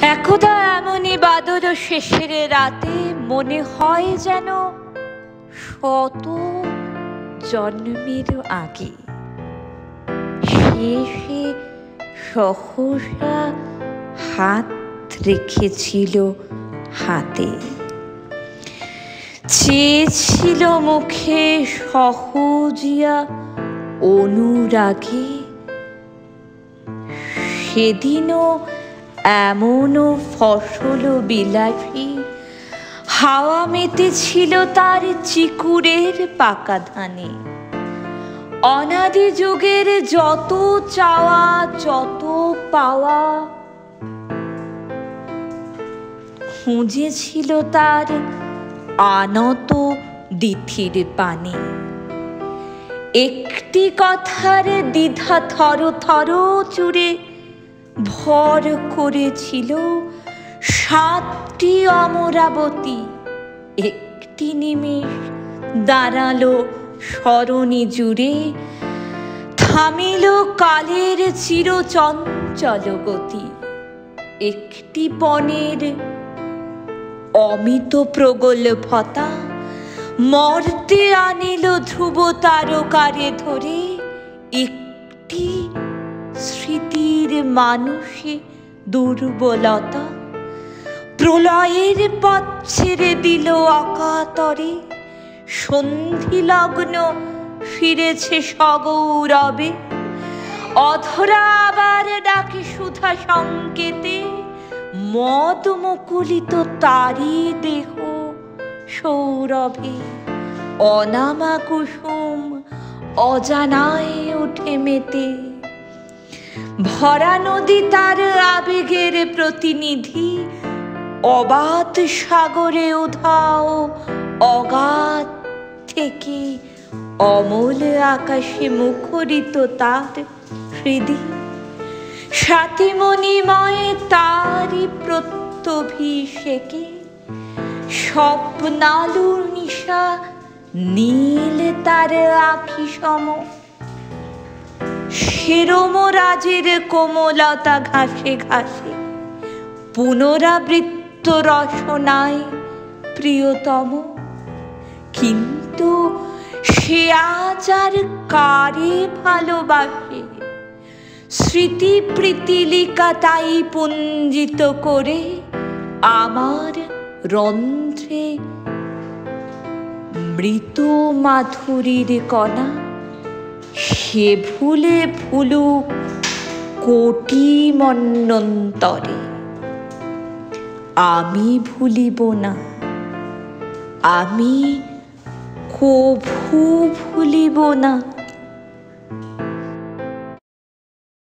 একদা এমনই বাদর শেষের রাতে মনে হয় যেন শত জন্মের আগে। শেষে সহসা হাত রেখেছিল হাতে। চেয়েছিল মুখে সহজিয়া অনুরাগে সেদিনও এমনও ফসল বিলাসী। হাওয়া মেতেছিল তার চিকুরের পাকা ধানে। অনাদি যুগের যত চাওয়া, যত পাওয়া, খুঁজেছিল তার আনত দিথির পানে। একটি কথার দ্বিধা থর থর চুরে ভর করেছিল সাতটি অমরাবতী। একটি নিমেষ দাঁড়াল স্মরণী জুড়ে, থামিল কালের চিরচঞ্চল গতি। একটি বনের অমিত প্রগল্ভতা মর্তে আনিল ধ্রুব তারকারে ধরে, একটি স্মৃতির মানুষে দুর্বলতা, প্রলয়ের পথ ছেড়ে দিল অকাতরে সন্ধি লগ্ন ফিরেছে সগৌরবে, অধরা আবার ডাকে সুধা সংকেতে। মদ মুকুলিত তারি দেহ সৌরভে, অনামা কুসুম অজানায় উঠে মেতে। ভরা নদী তার আবেগের প্রতিনিধি। অবাধ সাগরে উধাও, অগাধ থেকে অমল আকাশে মুখরিত তার হৃদি। সাতিমণিময় তারি প্রত্যভিষেকে স্বপ্নালুর নিশা, নীল তার আখি সম শিরোমরাজের কোমলতা ঘাসে ঘাসে। পুনরাবৃত্ত রসনায় প্রিয়তম। কিন্তু সে আজ আর কারে ভালোবাসে? স্মৃতি প্রীতিলিকা তাই পুঞ্জিত করে আমার রন্ধ্রে মৃত মাধুরীর কণা। সে ভুলে ভুলু কোটি মন্নন্তরে। আমি ভুলিব না। আমি কভু ভুলিব না।